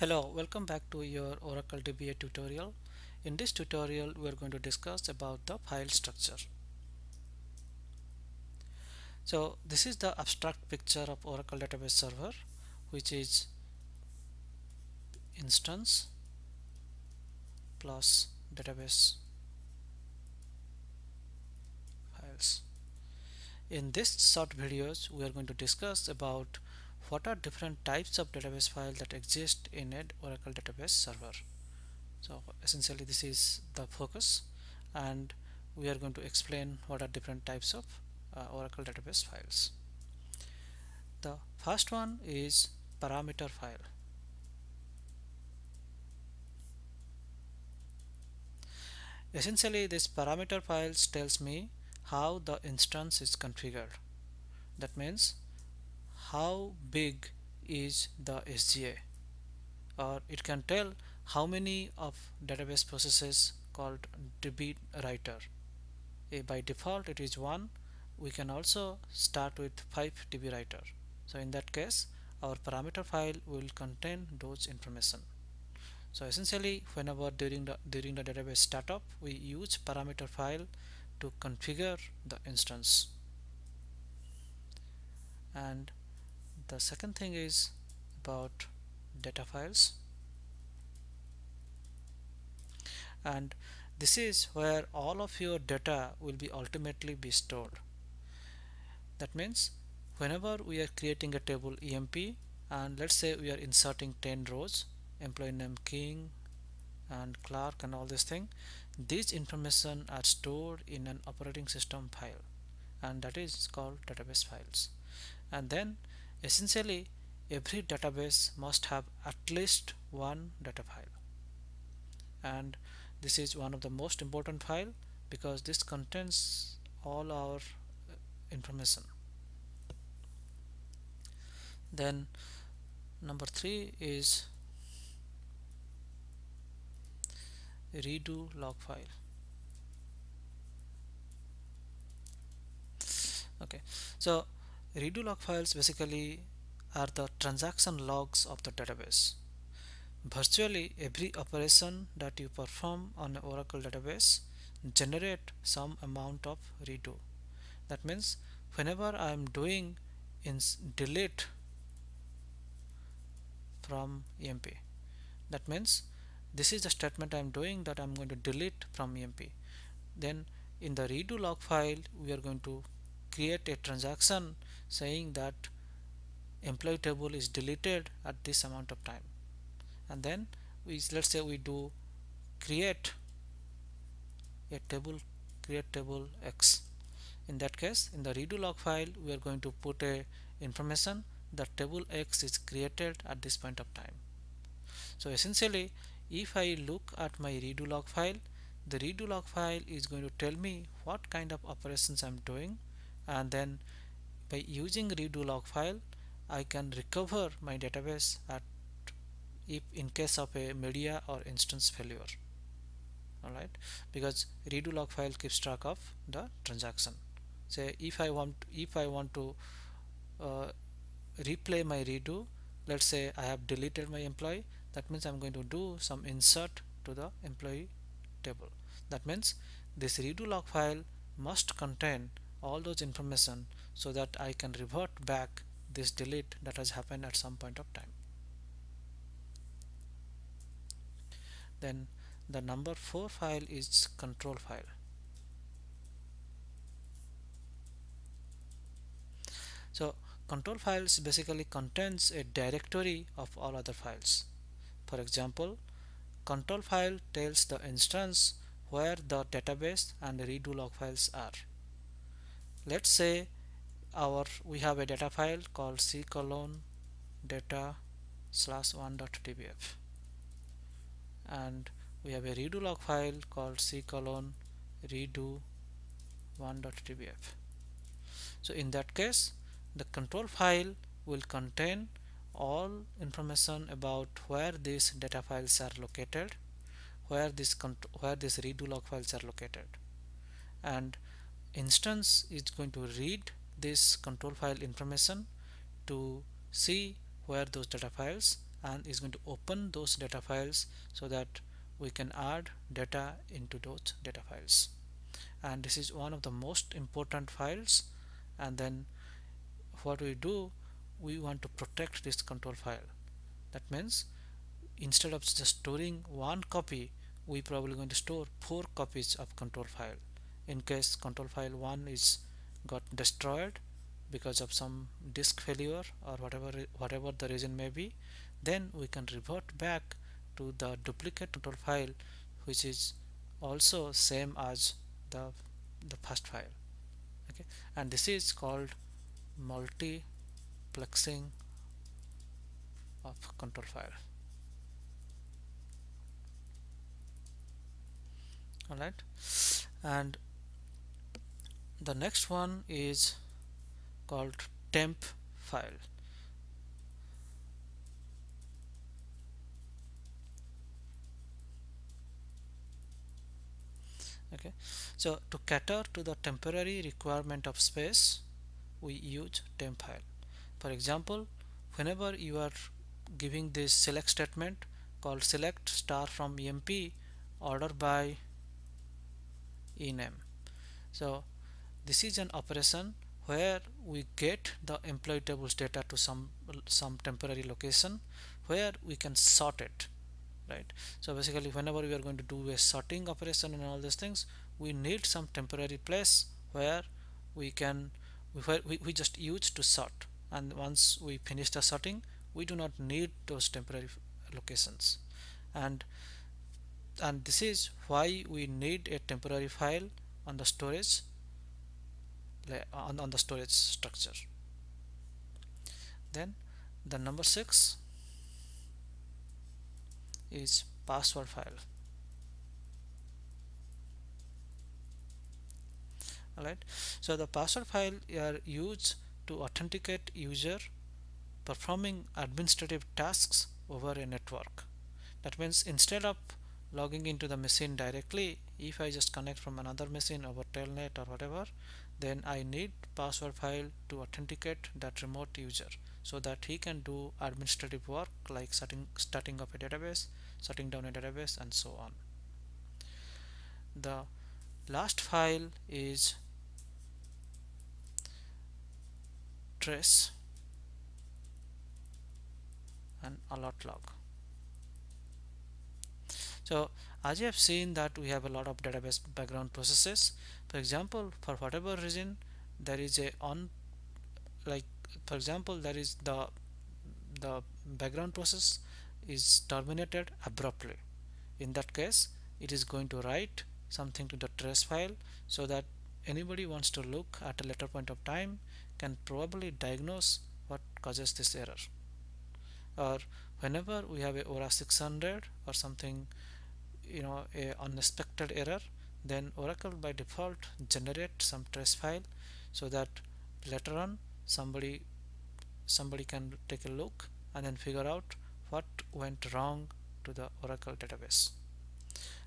Hello, welcome back to your Oracle DBA tutorial. In this tutorial, we are going to discuss about the file structure. So this is the abstract picture of Oracle Database Server, which is instance plus database files. In this short videos, we are going to discuss about what are different types of database files that exist in an Oracle database server. So essentially this is the focus and we are going to explain what are different types of uh, Oracle database files. The first one is parameter file. Essentially this parameter files tells me how the instance is configured. That means how big is the SGA or it can tell how many of database processes called DB writer. By default it is 1 we can also start with 5 DB writer. So in that case our parameter file will contain those information. So essentially whenever during the during the database startup we use parameter file to configure the instance and the second thing is about data files. And this is where all of your data will be ultimately be stored. That means whenever we are creating a table EMP and let's say we are inserting 10 rows employee name king and Clark and all this thing these information are stored in an operating system file and that is called database files. And then Essentially, every database must have at least one data file. And this is one of the most important file because this contains all our uh, information. Then number three is redo log file. Okay, so Redo log files basically are the transaction logs of the database. Virtually every operation that you perform on Oracle database generate some amount of redo. That means whenever I am doing in delete from EMP that means this is the statement I am doing that I am going to delete from EMP then in the redo log file we are going to create a transaction saying that employee table is deleted at this amount of time. And then we let's say we do create a table create table x. In that case in the redo log file we are going to put a information that table x is created at this point of time. So essentially if I look at my redo log file the redo log file is going to tell me what kind of operations I'm doing and then by using redo log file I can recover my database at if in case of a media or instance failure. Alright? Because redo log file keeps track of the transaction. Say if I want if I want to uh, replay my redo let's say I have deleted my employee that means I'm going to do some insert to the employee table. That means this redo log file must contain all those information so that I can revert back this delete that has happened at some point of time. Then the number 4 file is control file. So control files basically contains a directory of all other files. For example control file tells the instance where the database and redo log files are let's say our we have a data file called c colon data slash one dot dbf and we have a redo log file called c colon redo one dot dbf so in that case the control file will contain all information about where these data files are located where this where these redo log files are located. And instance is going to read this control file information to see where those data files and is going to open those data files so that we can add data into those data files. And this is one of the most important files. And then what we do we want to protect this control file. That means instead of just storing one copy we probably going to store four copies of control file in case control file 1 is got destroyed because of some disk failure or whatever whatever the reason may be then we can revert back to the duplicate control file which is also same as the the first file. Okay? And this is called multiplexing of control file. Alright? And the next one is called temp file. Okay. So to cater to the temporary requirement of space we use temp file. For example whenever you are giving this select statement called select star from emp order by ename so this is an operation where we get the employee tables data to some some temporary location where we can sort it right? So basically whenever we are going to do a sorting operation and all these things we need some temporary place where we can where we, we just use to sort. And once we finish the sorting we do not need those temporary locations. And and this is why we need a temporary file on the storage on, on the storage structure. Then the number six is password file. Alright? So the password file are used to authenticate user performing administrative tasks over a network. That means instead of logging into the machine directly if I just connect from another machine over telnet or whatever then I need password file to authenticate that remote user so that he can do administrative work like starting starting up a database shutting down a database and so on. The last file is trace and alert log. So as you have seen that we have a lot of database background processes for example for whatever reason there is a on like for example there is the the background process is terminated abruptly. In that case it is going to write something to the trace file so that anybody wants to look at a later point of time can probably diagnose what causes this error. Or whenever we have a ORA 600 or something you know a unexpected error then Oracle by default generate some trace file so that later on somebody somebody can take a look and then figure out what went wrong to the Oracle database.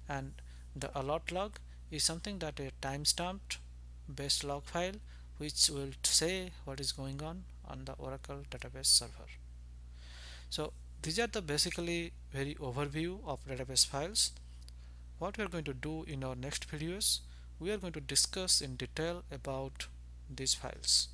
And the alert log is something that a time-stamped based log file which will say what is going on on the Oracle database server. So these are the basically very overview of database files what we are going to do in our next videos we are going to discuss in detail about these files